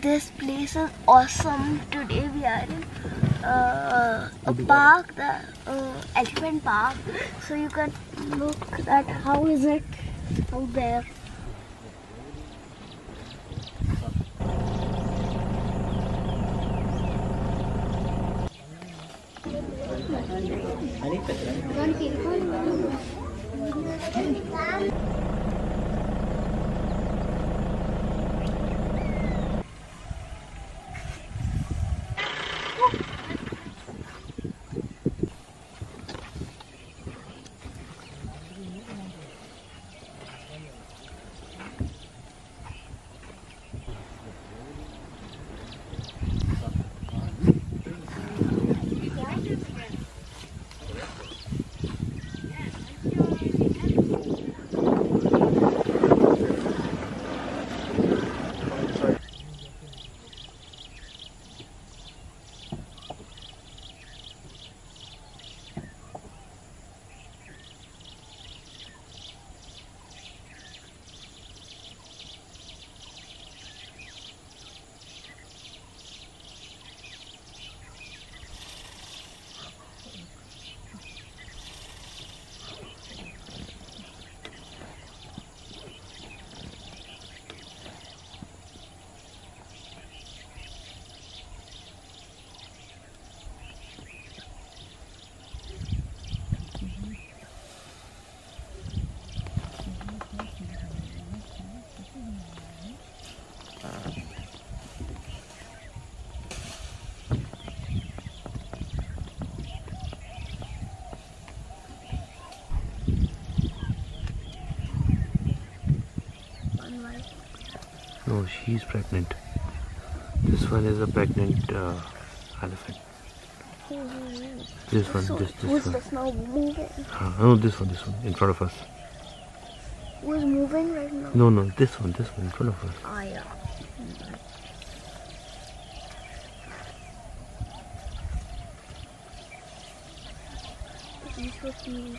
this place is awesome. Today we are in uh, a park, the uh, elephant park. So you can look at how is it out there. No, she's pregnant. This one is a pregnant uh, elephant. This one, So this who's this one. this now moving? Uh, no, this one, this one, in front of us. Who's moving right now? No, no, this one, this one, in front of us. Ah, yeah. Cute.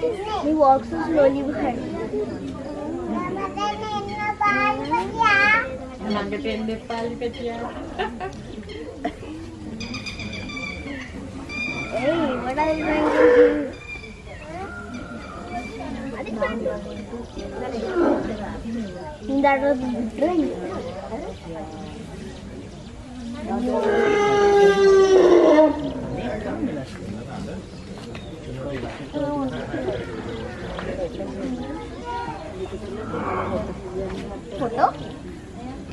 He walks so slowly behind. Hey, what are you trying to do? That was drink.